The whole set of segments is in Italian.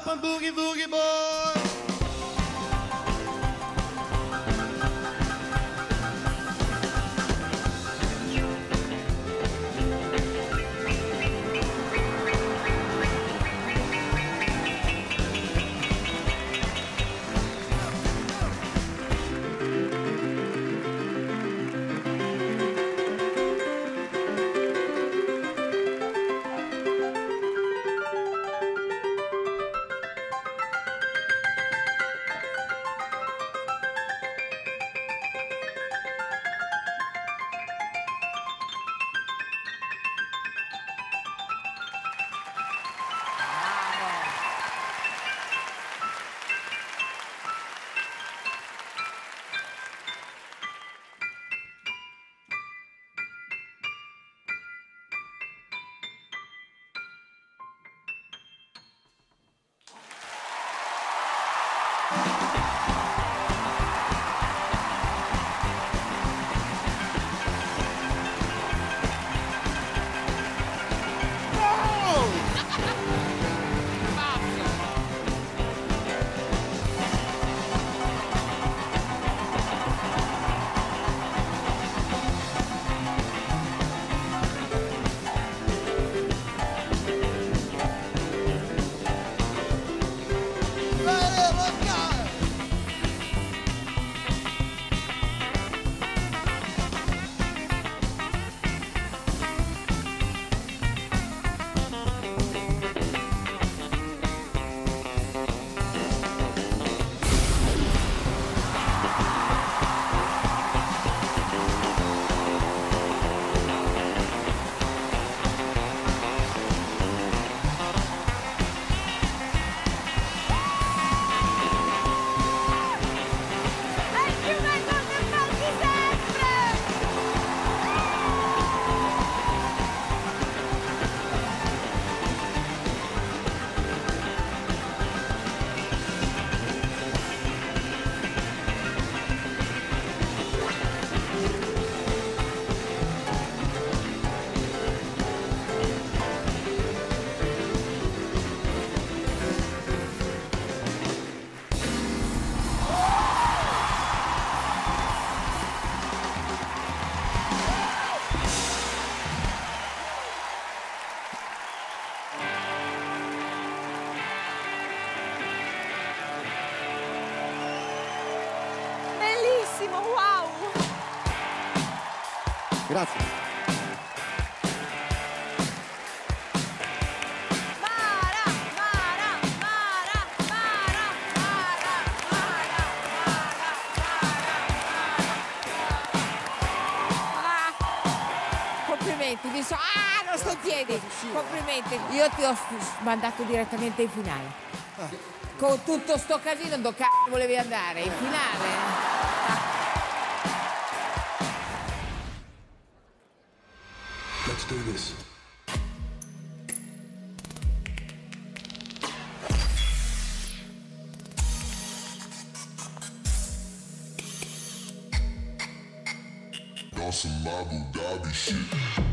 up and boogie, boogie, boy. so, ah, non sto in piedi. Complimenti, io ti ho mandato direttamente in finale. Con tutto sto casino, dove cazzo volevi andare? In finale? Let's do this. some Abu Dhabi shit.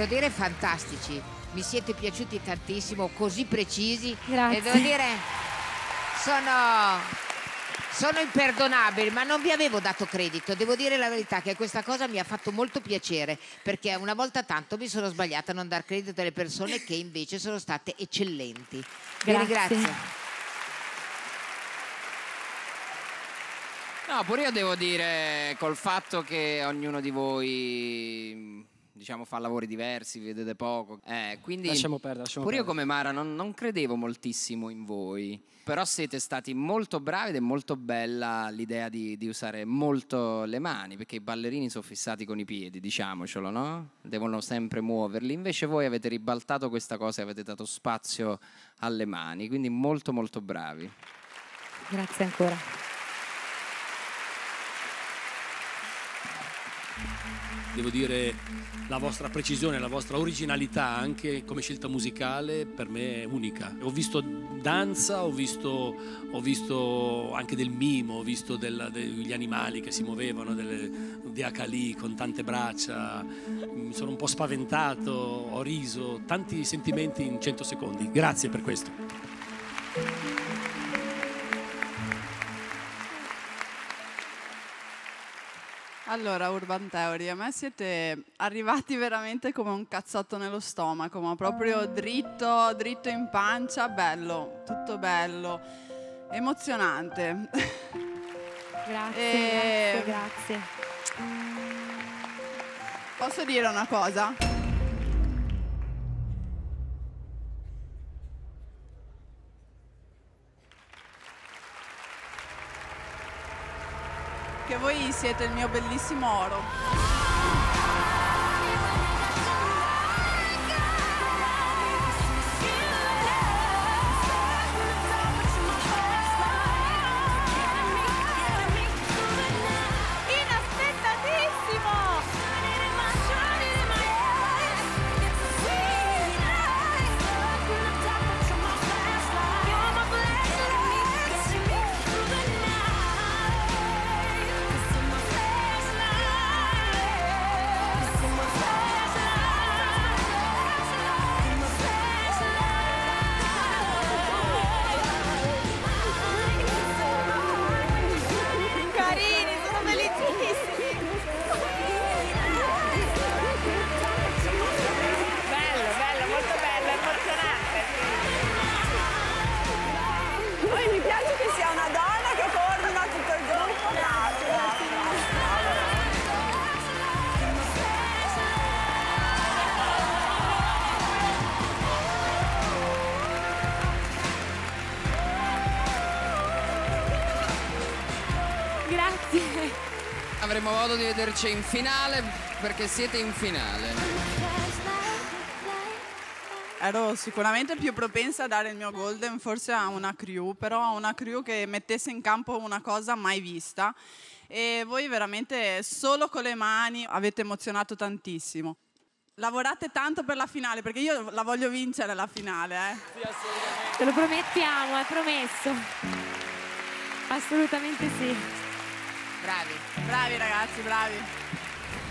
Devo dire fantastici, mi siete piaciuti tantissimo, così precisi. Grazie. E devo dire, sono, sono imperdonabili, ma non vi avevo dato credito. Devo dire la verità che questa cosa mi ha fatto molto piacere, perché una volta tanto mi sono sbagliata a non dar credito alle persone che invece sono state eccellenti. Vi Grazie. ringrazio. No, pure io devo dire, col fatto che ognuno di voi diciamo fa lavori diversi, vi vedete poco, eh, quindi Lasciamo perdere, lasciamo pure io perdere. come Mara non, non credevo moltissimo in voi, però siete stati molto bravi ed è molto bella l'idea di, di usare molto le mani, perché i ballerini sono fissati con i piedi, diciamocelo, no? Devono sempre muoverli, invece voi avete ribaltato questa cosa e avete dato spazio alle mani, quindi molto molto bravi. Grazie ancora. Devo dire la vostra precisione, la vostra originalità anche come scelta musicale per me è unica. Ho visto danza, ho visto, ho visto anche del mimo, ho visto del- degli animali che si muovevano, delle, di Akali con tante braccia, mi sono un po' spaventato, ho riso, tanti sentimenti in 100 secondi. Grazie per questo. Allora, Urban Theory, a me siete arrivati veramente come un cazzotto nello stomaco, ma proprio dritto, dritto in pancia, bello, tutto bello, emozionante. Grazie, Eh, grazie, grazie. Posso dire una cosa? Che voi siete il mio bellissimo oro. Vederci in finale perché siete in finale. Ero sicuramente più propensa a dare il mio golden forse a una crew, però a una crew che mettesse in campo una cosa mai vista. E voi veramente solo con le mani avete emozionato tantissimo. Lavorate tanto per la finale, perché io la voglio vincere la finale. Eh. Te lo promettiamo, è promesso. Assolutamente sì. Bravi. Bravi ragazzi, bravi.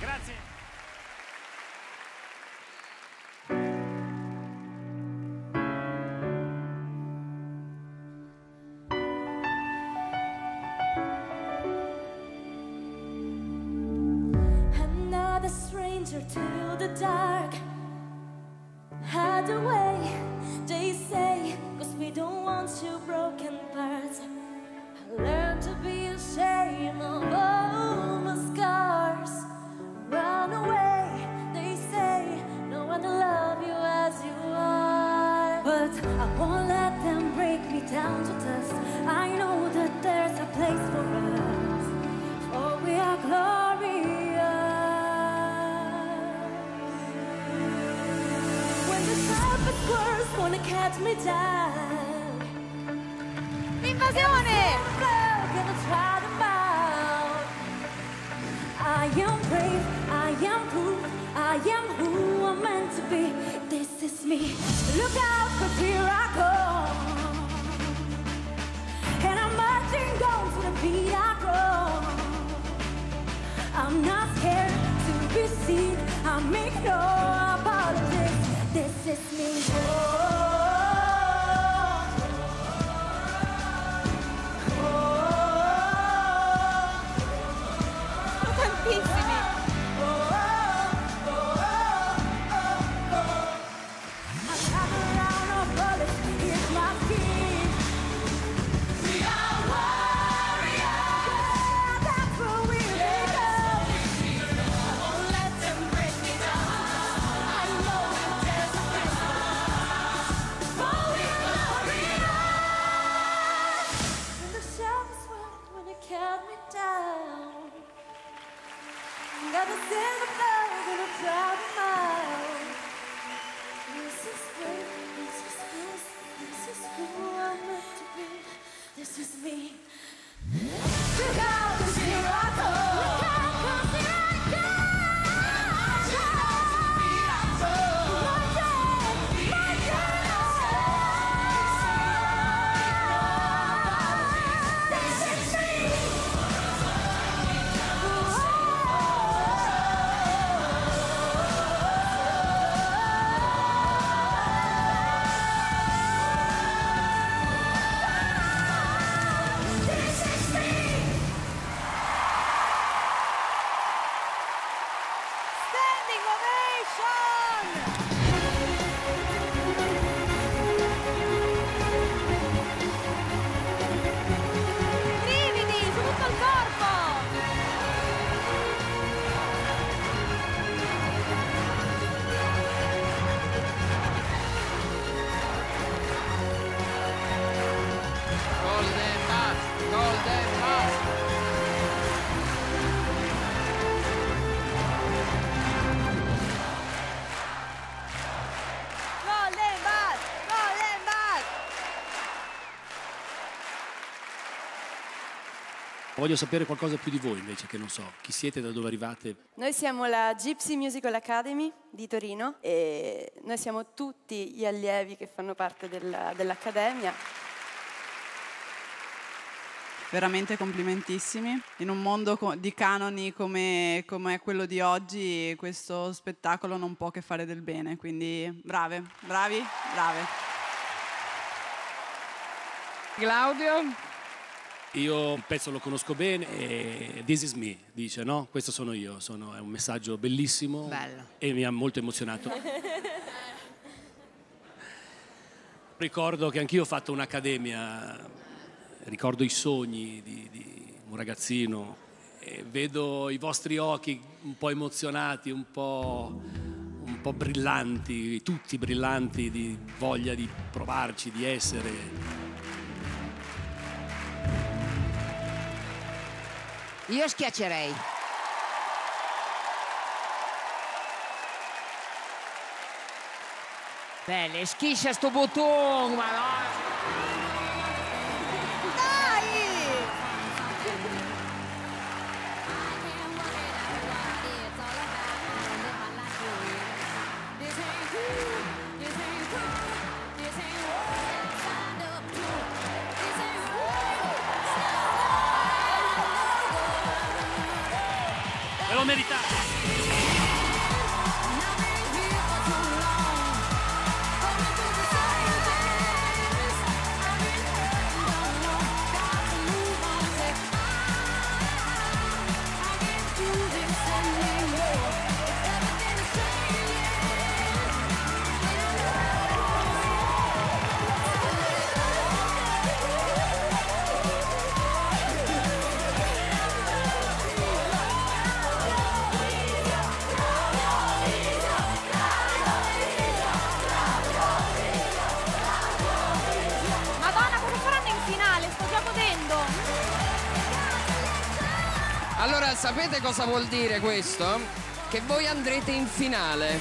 Grazie. Another stranger to the dark. I won't let them break me down to dust. I know that there's a place for us, for we are glorious. When the sharpest words wanna catch me down, Invasione! gonna try them out. I am brave, I am proof, I am who me. Look out, cause here I come. And I'm marching on to the beat I drum. I'm not scared to be seen. I make no apologies. This is me. Voglio sapere qualcosa più di voi invece, che non so. Chi siete, da dove arrivate? Noi siamo la Gypsy Musical Academy di Torino e noi siamo tutti gli allievi che fanno parte della- dell'Accademia. Veramente complimentissimi. In un mondo di canoni come, come è quello di oggi, questo spettacolo non può che fare del bene. Quindi brave, bravi, brave. Claudio? Io il pezzo lo conosco bene e This is me, dice, no? Questo sono io, sono- è un messaggio bellissimo Bello. e mi ha molto emozionato. Ricordo che anch'io ho fatto un'accademia, ricordo i sogni di, di un ragazzino e vedo i vostri occhi un po' emozionati, un po', un po' brillanti, tutti brillanti di voglia di provarci, di essere. Io schiaccerei. Belle, schiscia sto bottone, ma no. americana. Cosa vuol dire questo? Che voi andrete in finale.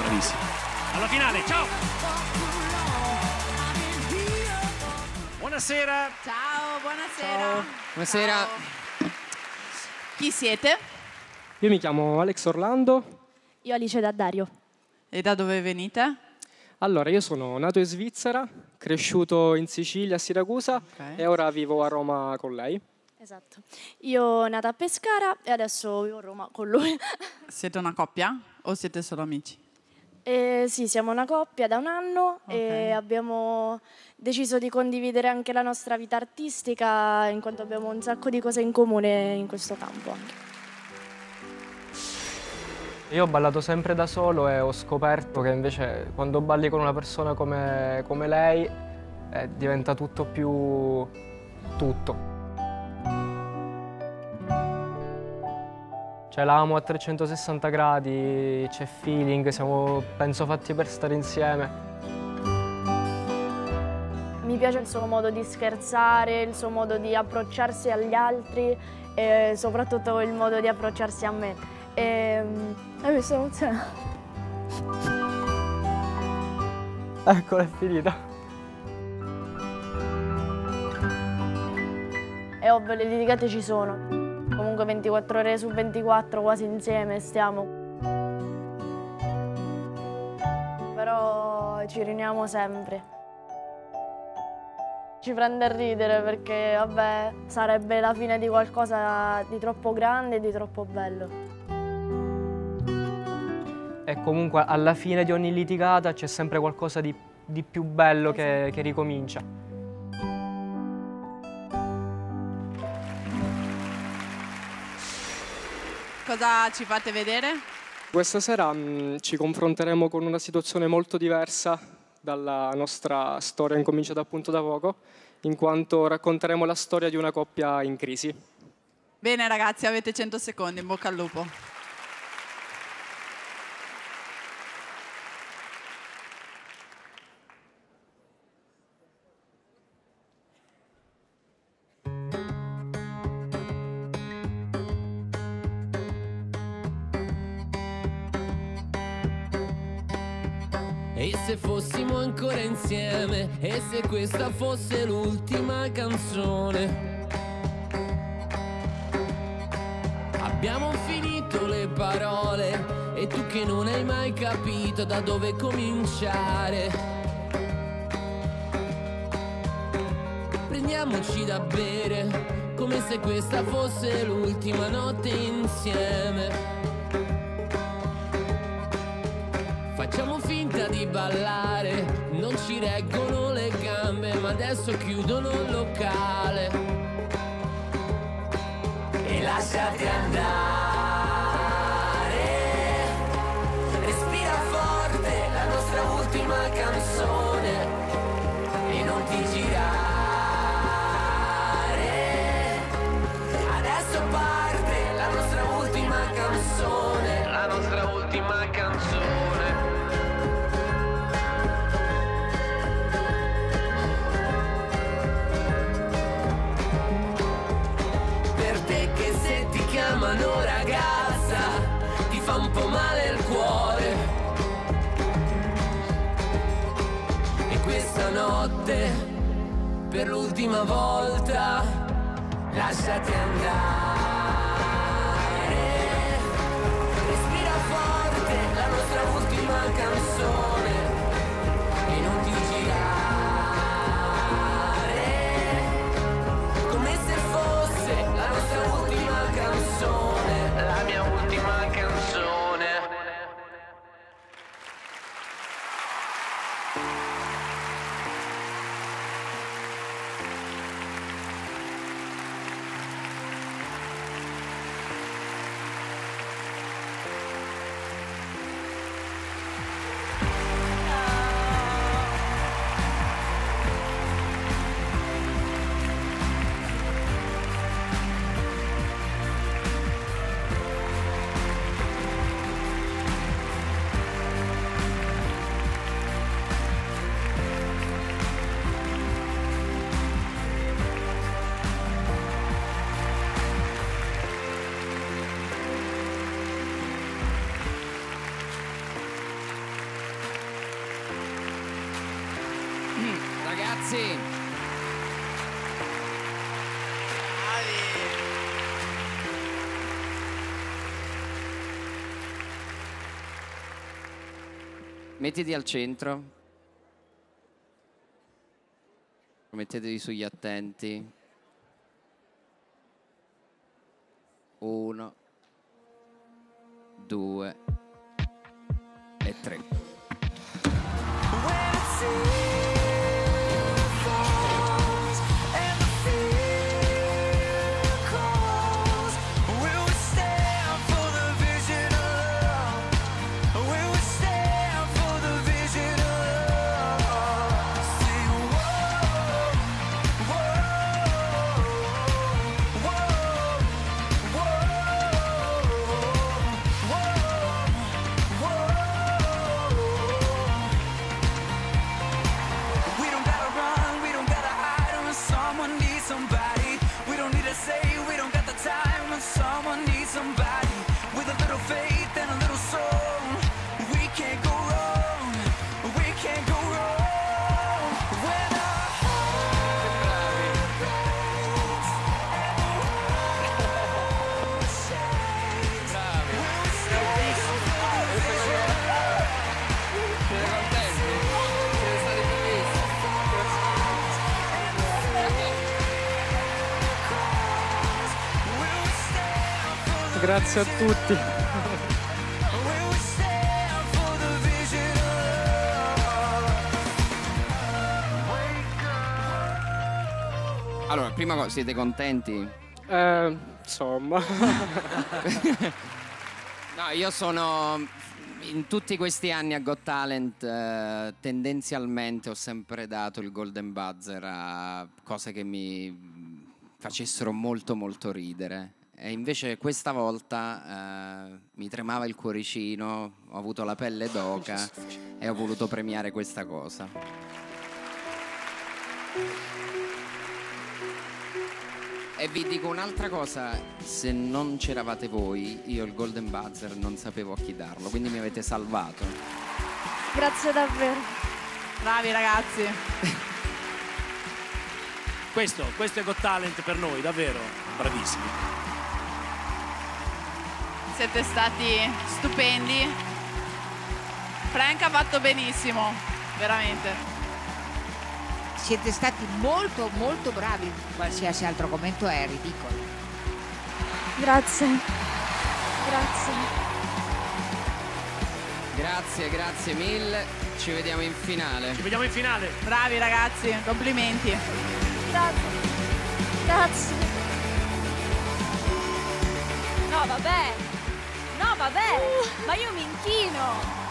Bravissimo. Alla finale, ciao! Buonasera! Ciao, buonasera. Buonasera. Chi siete? Io mi chiamo Alex Orlando. Io Alice da Dario. E da dove venite? Allora, io sono nato in Svizzera, cresciuto in Sicilia, a Siracusa e ora vivo a Roma con lei. Esatto. Io nata a Pescara e adesso vivo a Roma con lui. Siete una coppia o siete solo amici? Eh, sì, siamo una coppia da un anno e abbiamo deciso di condividere anche la nostra vita artistica in quanto abbiamo un sacco di cose in comune in questo campo anche. Io ho ballato sempre da solo e ho scoperto che invece quando balli con una persona come, come lei eh, diventa tutto più tutto. Cioè l'amo a 360 gradi, c'è feeling, siamo penso fatti per stare insieme. Mi piace il suo modo di scherzare, il suo modo di approcciarsi agli altri e soprattutto il modo di approcciarsi a me. E, mm, mi sono emozionata. Ecco, è finita. È ovvio, le litigate ci sono. Comunque 24 ore su 24 quasi insieme stiamo. Però ci riuniamo sempre. Ci prende a ridere perché, vabbè, sarebbe la fine di qualcosa di troppo grande e di troppo bello. E comunque alla fine di ogni litigata c'è sempre qualcosa di, di più bello che, che ricomincia. Cosa ci fate vedere? Questa sera mh, ci confronteremo con una situazione molto diversa dalla nostra storia incominciata appunto da poco, in quanto racconteremo la storia di una coppia in crisi. Bene ragazzi, avete 100 secondi, in bocca al lupo. E se fossimo ancora insieme? E se questa fosse l'ultima canzone? Abbiamo finito le parole e tu che non hai mai capito da dove cominciare. Prendiamoci da bere come se questa fosse l'ultima notte insieme. Ballare, non ci reggono le gambe, ma adesso chiudono il locale. E lasciati andare. Per l'ultima volta, lasciati andare. Ragazzi, mettiti al centro. Mettetevi sugli attenti. Uno, due Grazie a tutti. Allora, prima cosa, siete contenti? Eh, insomma. No, io sono in tutti questi anni a Got Talent eh, tendenzialmente ho sempre dato il golden buzzer a cose che mi facessero molto molto ridere. E invece questa volta eh, mi tremava il cuoricino, ho avuto la pelle d'oca e ho voluto premiare questa cosa. E vi dico un'altra cosa, se non c'eravate voi, io il Golden Buzzer non sapevo a chi darlo, quindi mi avete salvato. Grazie davvero. Bravi ragazzi. Questo, questo è Got Talent per noi, davvero. Bravissimi. Siete stati stupendi. Frank ha fatto benissimo, veramente. Siete stati molto molto bravi, qualsiasi altro commento è ridicolo. Grazie. Grazie. Grazie, grazie mille, ci vediamo in finale. Ci vediamo in finale. Bravi ragazzi, complimenti. Grazie. Grazie. No, vabbè. Vabbè. Ma io mi inchino.